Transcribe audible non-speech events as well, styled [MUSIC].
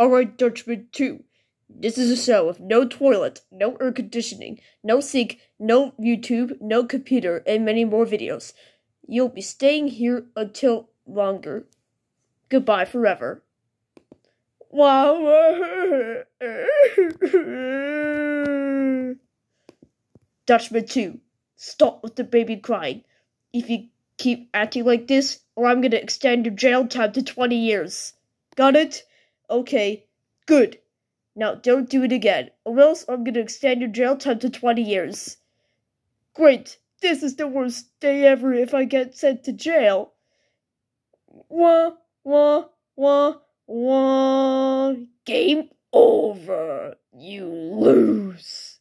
Alright, Dutchman 2. This is a cell with no toilet, no air conditioning, no sink, no YouTube, no computer, and many more videos. You'll be staying here until longer. Goodbye forever. Wow. [LAUGHS] Dutchman 2. Stop with the baby crying. If you keep acting like this, or I'm gonna extend your jail time to 20 years. Got it? Okay, good. Now don't do it again, or else I'm gonna extend your jail time to 20 years. Great, this is the worst day ever if I get sent to jail. Wah, wah, wah, wah. Game over. You lose.